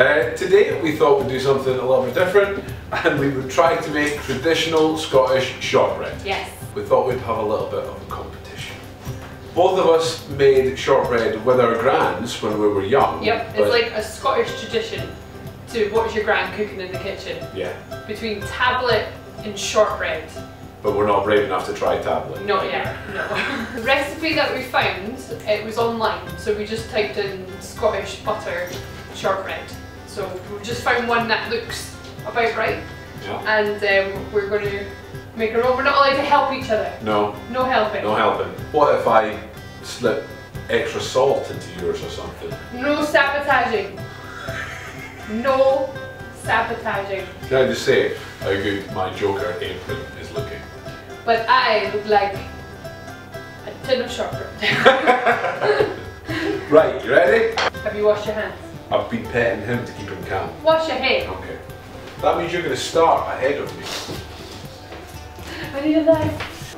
Uh, today we thought we'd do something a little bit different and we would try to make traditional Scottish shortbread. Yes. We thought we'd have a little bit of a competition. Both of us made shortbread with our grands when we were young. Yep, it's like a Scottish tradition to watch your grand cooking in the kitchen. Yeah, Between tablet and shortbread. but we're not brave enough to try tablet. Not yet, no. the recipe that we found, it was online, so we just typed in Scottish butter shortbread. So we've just found one that looks about right, Yeah. and um, we're going to make our own. We're not allowed to help each other. No, No helping. no helping. What if I slip extra salt into yours or something? No sabotaging. No sabotaging. Can I just say how good my Joker apron is looking? But I look like a tin of shortbread. Right, you ready? Have you washed your hands? I've been petting him to keep him calm. Wash your head. Okay. That means you're going to start ahead of me. I need a knife.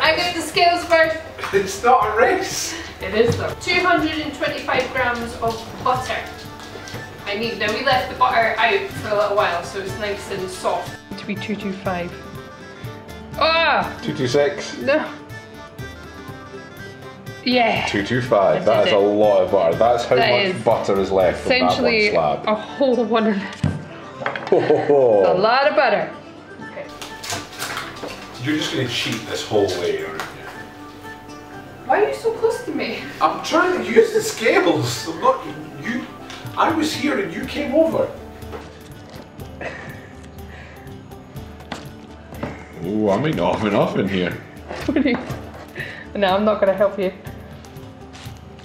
I get the scales first. It's not a race. It is though. 225 grams of butter. I need, now we left the butter out for a little while so it's nice and soft. To be 225. Ah! 226. No. Yeah. 225. That is That did is a lot of butter. That's how That much is butter is left from Essentially that a whole one of one a lot of butter. Okay. You're just going to cheat this whole way, aren't you? Why are you so close to me? I'm trying to use the scales. I'm not. You. I was here and you came over. Ooh, I might not have enough in here. What? No, I'm not going to help you.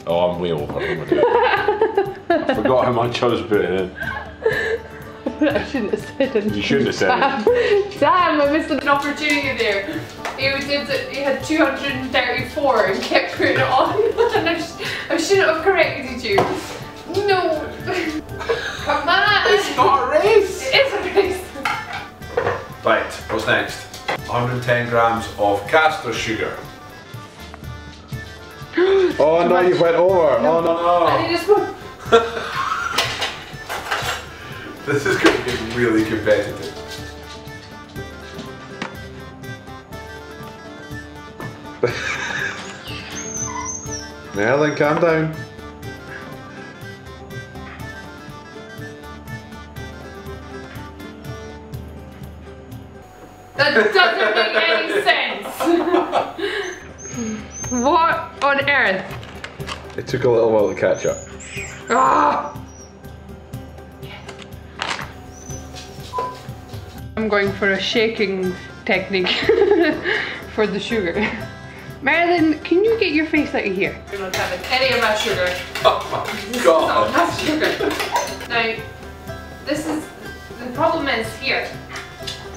Oh, I'm way over. I'm gonna do it. I forgot how much I was putting in. I shouldn't have said it. You shouldn't have said it. Damn, Damn, I missed an opportunity there. He did he had 234 and kept putting it on. and I, sh- I shouldn't have corrected you. No. Come on. It's not a race. It's a race. Right, what's next? 110 grams of caster sugar. Oh no, you went over. Oh no, no. I need a spoon. This is going to get really competitive. now then, calm down. That doesn't make any sense. what on earth? It took a little while to catch up. Ah! I'm going for a shaking technique for the sugar. Marilyn, can you get your face out of here? You're not having any of my sugar. Oh my Not god. enough sugar. Now, this is, the problem is here,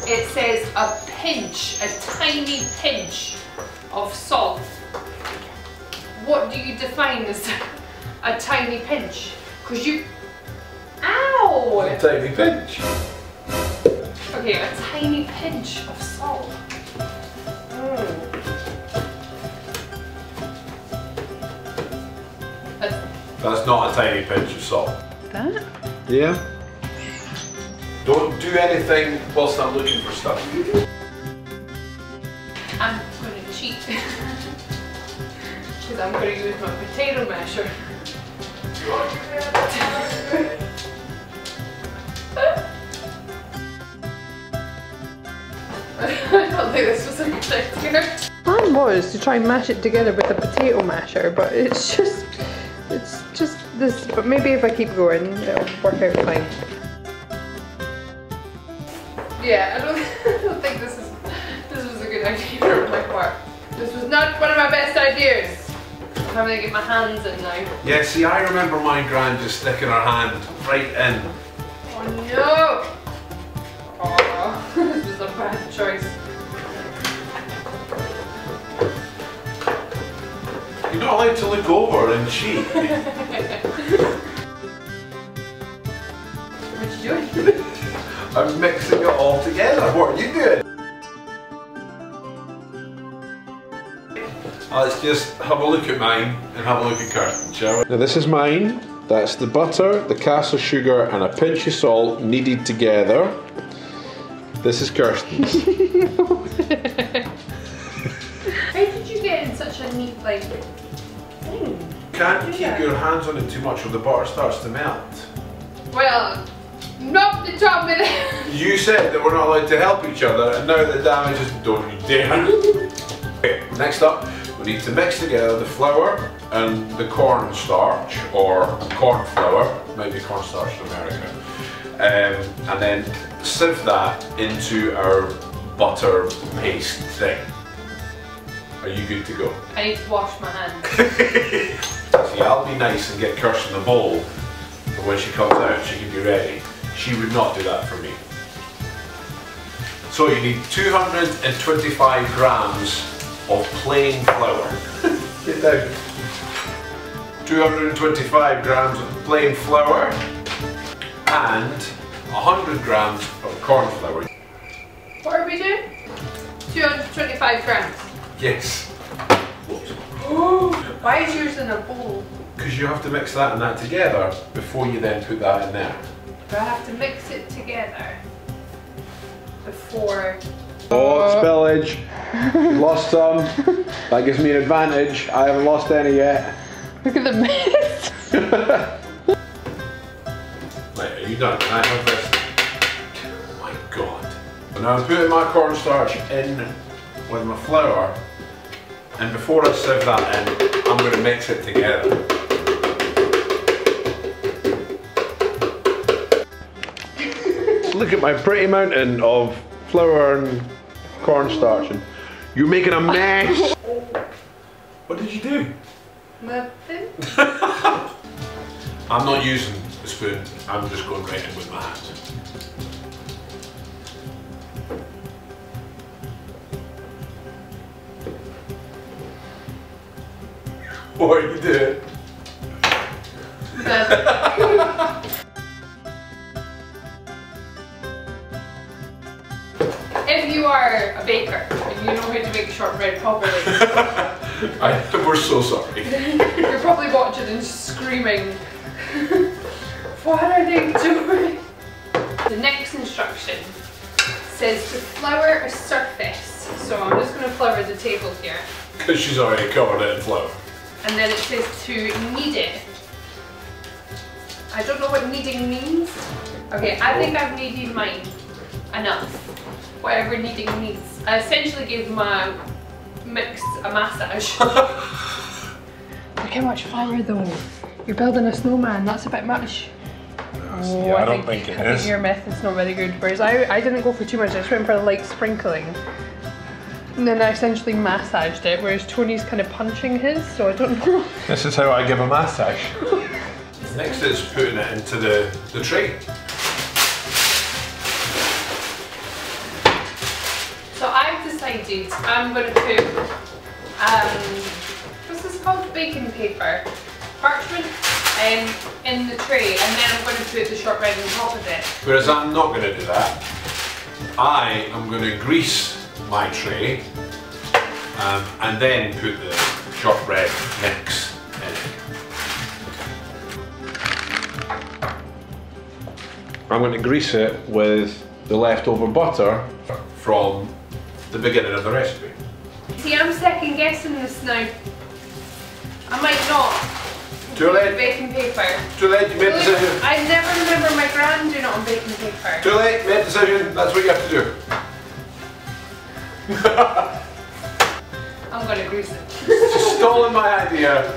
it says a pinch, a tiny pinch of salt. What do you define as a tiny pinch? Because you, ow! A tiny pinch. Okay, a tiny pinch of salt. Mm. That's That's not a tiny pinch of salt. that? Yeah. Don't do anything whilst I'm looking for stuff. Because I'm going to use my potato masher. I don't think this was a good idea. Plan was to try and mash it together with a potato masher, but it's just, it's just this. But maybe if I keep going, it'll work out fine. Yeah, I don't, I don't think this is, this was a good idea on my part. This was not one of my best ideas. I'm having to get my hands in now. Yeah, see, I remember my gran just sticking her hand right in. Oh no! Oh, this was a bad choice. You're not allowed to look over and cheat. What are you doing? I'm mixing it all together. What are you doing? Uh, Let's just have a look at mine and have a look at Kirsten, shall we? Now this is mine, That's the butter, the caster sugar, and a pinch of salt kneaded together. This is Kirsten's. How did you get in such a neat like thing? Hmm. Can't keep Yeah. your hands on it too much or the butter starts to melt. Well, not the job with it. You said that we're not allowed to help each other, and now the damage is don't you dare. okay, next up, we need to mix together the flour and the cornstarch or corn flour, maybe cornstarch in America, um, and then sieve that into our butter paste thing. Are you good to go? I need to wash my hands. See, I'll be nice and get Kirsten the bowl, and when she comes out, she can be ready. She would not do that for me. So you need 225 grams of plain flour. Get down. 225 grams of plain flour and 100 grams of corn flour. What are we doing? 225 grams. Yes. Why is yours in a bowl? Because you have to mix that and that together before you then put that in there. Do I have to mix it together before? Oh, uh. spillage. Lost some. That gives me an advantage. I haven't lost any yet. Look at the mess. Wait, are you done? Can I have this? Oh my god. Now I'm putting my cornstarch in with my flour, and before I sieve that in, I'm going to mix it together. Look at my pretty mountain of flour and cornstarch, and you're making a mess. what did you do? Nothing. I'm not using the spoon, I'm just going right in with my hands. What are you doing? you are a baker and you know how to make shortbread properly, I, we're so sorry. you're probably watching and screaming. what are they doing? The next instruction says to flour a surface. So I'm just going to flour the table here. Because she's already covered it in flour. And then it says to knead it. I don't know what kneading means. Okay, I think oh. I've kneaded mine enough. Whatever kneading needs. I essentially gave my mix a massage. Look how much flour though. You're building a snowman, that's a bit much. Oh, Yeah, I don't think it I is. think your method's not very good. Whereas I, I didn't go for too much, I just went for light sprinkling. And then I essentially massaged it, whereas Tony's kind of punching his, so I don't know. This is how I give a massage. Next is putting it into the, the tray. I'm going to put, um, what's this called? Baking paper, parchment, um, in the tray, and then I'm going to put the shortbread on top of it. Whereas I'm not going to do that. I am going to grease my tray um, and then put the shortbread mix in it. I'm going to grease it with the leftover butter from the beginning of the recipe. See, I'm second guessing this now. I might not. Too late. Baking paper. Too late, you made a decision. I never remember my gran doing it on baking paper. Too late, made a decision. That's what you have to do. I'm going to grease it. She's stolen my idea.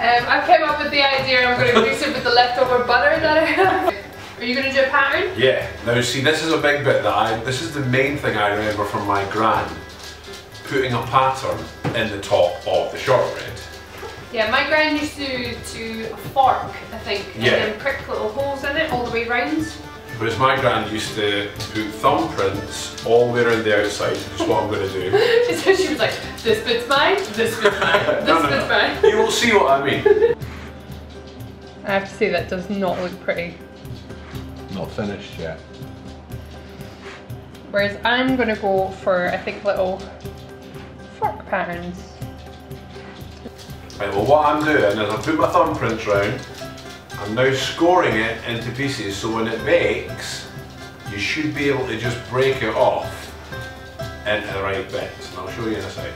Um, I came up with the idea I'm going to grease it with the leftover butter that I have. Are you going to do a pattern? Yeah. Now see, this is a big bit that I. This is the main thing I remember from my gran. Putting a pattern in the top of the shortbread. Yeah, my gran used to do a fork, I think, Yeah. and then prick little holes in it all the way round. Whereas my gran used to put thumbprints all the way around the outside, which is what I'm going to do. so she was like, this bit's mine, this bit's mine, this No, no, bit's no. mine. You will see what I mean. I have to say that does not look pretty. Not finished yet. Whereas I'm going to go for, I think, little fork patterns. Right, well what I'm doing is I put my thumbprints round, I'm now scoring it into pieces so when it bakes, you should be able to just break it off into the right bits. And I'll show you in a second.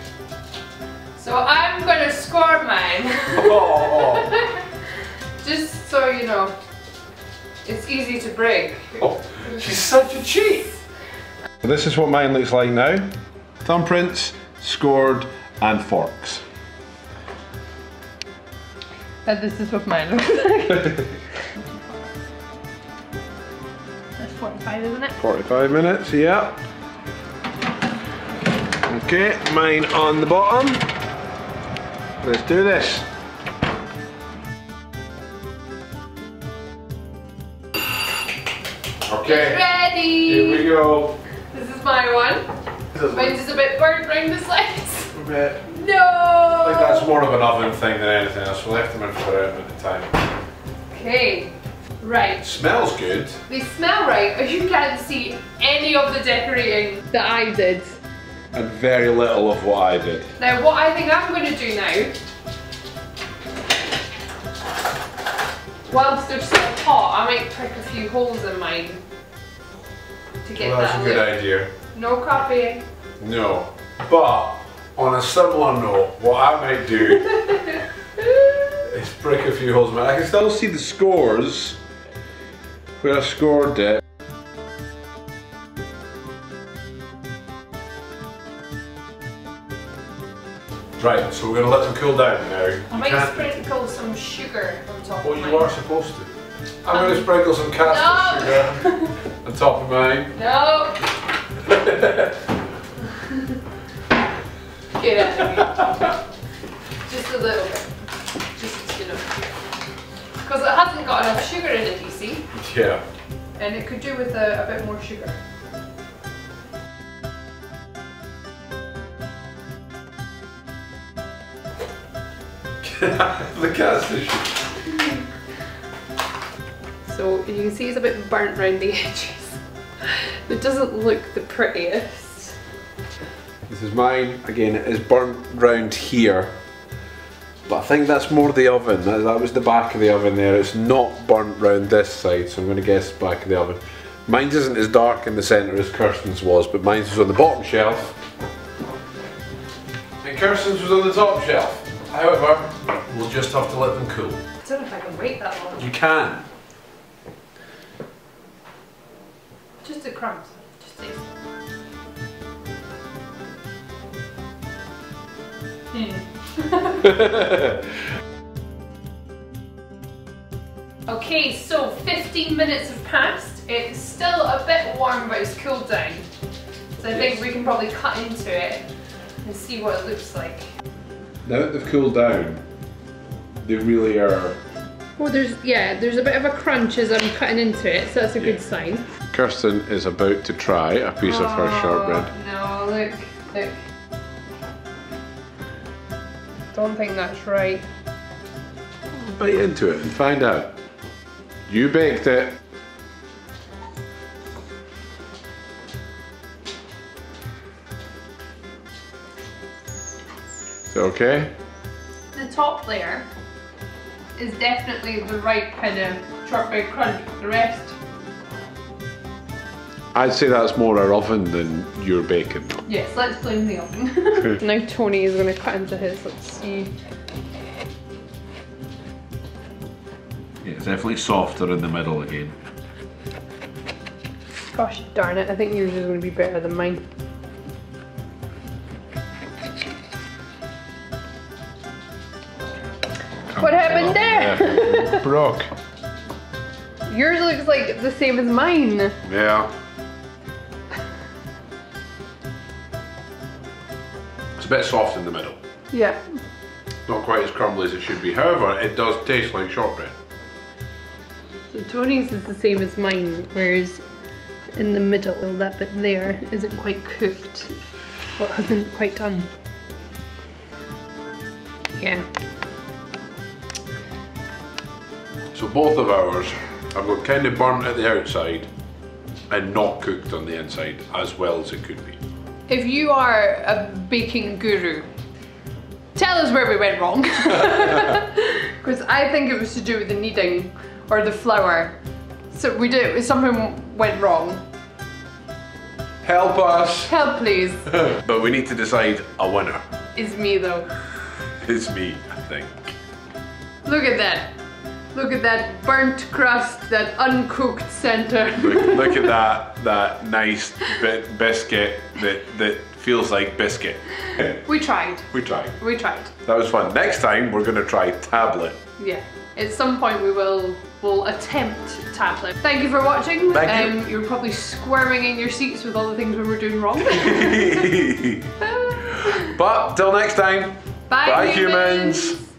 So I'm gonna score mine. Oh, oh. Just so you know. It's easy to break. oh, she's such a cheat. This is what mine looks like now. Thumbprints, scored, and forks. And this is what mine looks like. That's 45, isn't it? 45 minutes, yeah. Okay, mine on the bottom. Let's do this. Okay, Ready! here we go. This is my one. Mine's just a bit burnt round the sides. A bit. No! I think that's more of an oven thing than anything else. We left them in for a bit the time. Okay. Right. Smells good. They smell right. You can't see any of the decorating that I did. And very little of what I did. Now what I think I'm going to do now, whilst they're still hot, I might prick a few holes in mine to get Well, that's that a good idea. No copying. No. But on a similar note, what I might do is break a few holes it. I can still see the scores where I scored it. Right, so we're gonna let them cool down now. I You might can't- sprinkle some sugar on top Well, of you mine. are supposed to. I'm gonna um, sprinkle some caster No. sugar on top of mine. No! Get out. Just a little bit. Just, you know. Because it hasn't got enough sugar in it, you see. Yeah. And it could do with a, a bit more sugar. the caster sugar. So you can see it's a bit burnt around the edges. It doesn't look the prettiest. This is mine. Again, it is burnt round here. But I think that's more the oven. That, that was the back of the oven there. It's not burnt round this side, so I'm going to guess back of the oven. Mine isn't as dark in the centre as Kirsten's was, but mine was on the bottom shelf. And Kirsten's was on the top shelf. However, we'll just have to let them cool. I don't know if I can wait that long. You can. Just the crumbs. Just taste. Hmm. Okay, so 15 minutes have passed. It's still a bit warm, but it's cooled down. So I think we can probably cut into it and see what it looks like. Now that they've cooled down, they really are. Oh, there's yeah, there's a bit of a crunch as I'm cutting into it, so that's a good sign. Kirsten is about to try a piece of her oh, shortbread. No, look, look. Don't think that's right. Bite into it and find out. You baked it. Is it okay? The top layer is definitely the right kind of shortbread crunch. The rest, I'd say that's more our oven than your bacon. yes, let's blame the oven. now Tony is going to cut into his. Let's see. Yeah, it's definitely softer in the middle again. Gosh darn it! I think yours is going to be better than mine. What happened there? Yeah, broke. Yours looks like the same as mine. Yeah. It's a bit soft in the middle. Yeah. Not quite as crumbly as it should be. However, it does taste like shortbread. So Tony's is the same as mine, whereas in the middle, that bit there isn't quite cooked. What hasn't quite done. Yeah. So both of ours have got kind of burnt at the outside and not cooked on the inside as well as it could be. If you are a baking guru, tell us where we went wrong. Because I think it was to do with the kneading or the flour. So we did, something went wrong. Help us. Help please. but we need to decide a winner. It's me though. It's me, I think. Look at that. Look at that burnt crust, that uncooked center. Look, look at that that nice bit biscuit that that feels like biscuit. we tried. we tried. We tried. That was fun. Next time we're gonna try tablet. Yeah. At some point we will will attempt tablet. Thank you for watching. Thank you. um, You're probably squirming in your seats with all the things we were doing wrong. but till next time. Bye, Bye humans. humans.